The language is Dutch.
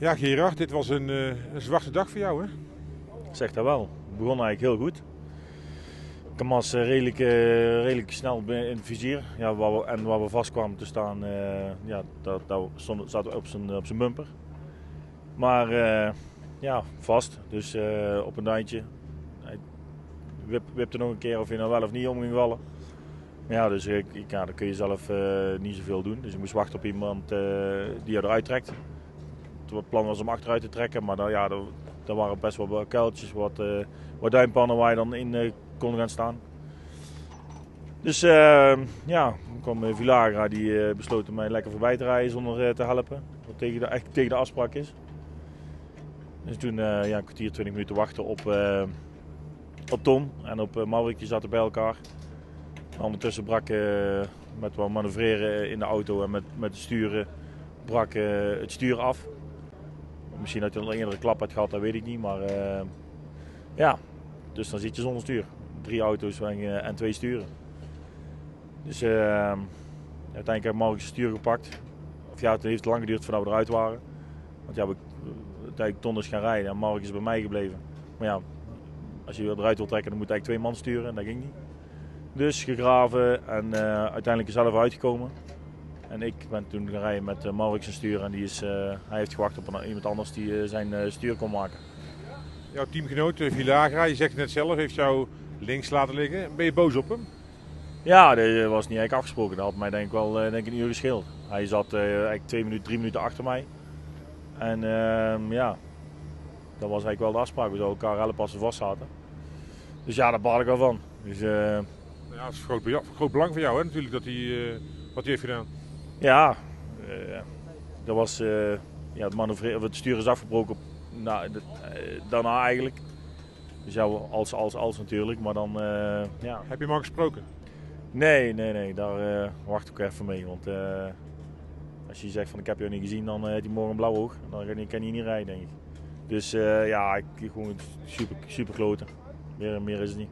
Ja, Gerard, dit was een, uh, een zwarte dag voor jou, hè? Zeg dat wel. Het begon eigenlijk heel goed. Kamas uh, redelijk, uh, redelijk snel in het vizier. Ja, waar we, en waar we vast kwamen te staan, ja, dat, dat zaten we op zijn, op zijn bumper. Maar ja, vast. Dus op een duintje. Hij wip, wipte nog een keer of je nou wel of niet om ging vallen. Ja, dus ik, ja, dan kun je zelf niet zoveel doen. Dus ik moest wachten op iemand die je eruit trekt het plan was om achteruit te trekken. Maar dan, ja, er, waren best wel kuiltjes, wat, uh, wat duimpannen waar je dan in uh, kon gaan staan. Dus uh, ja, toen kwam Villagra, die besloot mij lekker voorbij te rijden zonder te helpen. Wat tegen de, echt tegen de afspraak is. Dus toen ja, een kwartier, 20 minuten wachten op, op Tom en op Maurik, zaten bij elkaar. ondertussen brak met wat manoeuvreren in de auto en met, met sturen brak het stuur af. Misschien dat hij een eerdere klap had gehad, dat weet ik niet. Maar uh, ja, dus dan zit je zonder stuur. Drie auto's en, uh, en twee sturen. Dus uh, uiteindelijk heb ik morgen stuur gepakt. Of ja, het heeft lang geduurd voordat we eruit waren. Want ja, we uiteindelijk Ton gaan rijden en Mark is bij mij gebleven. Maar ja, als je eruit wil trekken, dan moet je eigenlijk twee man sturen en dat ging niet. Dus gegraven en uiteindelijk zelf uitgekomen. En ik ben toen gaan rijden met uh, Maurits zijn stuur en die is, uh, hij heeft gewacht op een, iemand anders die uh, zijn stuur kon maken. Jouw teamgenoot Villagra, je zegt het net zelf, heeft jou links laten liggen. Ben je boos op hem? Ja, dat was niet eigenlijk afgesproken. Dat had mij denk ik wel denk ik een uur gescheeld. Hij zat eigenlijk twee minuten, drie minuten achter mij. En ehm, ja, dat was eigenlijk wel de afspraak. We zouden elkaar helpen als we vast zaten. Dus ja, daar baal ik wel van. Dus, ja, het is groot, groot belang voor jou hè, natuurlijk dat hij, wat hij heeft gedaan. Ja, uh, dat was, uh, ja, het, manoeuvreren, het stuur is afgebroken nou, uh, daarna eigenlijk. Dus ja, als, als, als natuurlijk, maar dan, ja. Heb je hem al gesproken? Nee, nee, nee, daar wacht ik even mee. Want als je zegt van ik heb je niet gezien, dan heeft hij morgen blauw oog. Dan kan hij niet rijden, denk ik. Dus ja, ik, gewoon super, super kloten. Meer, meer is het niet.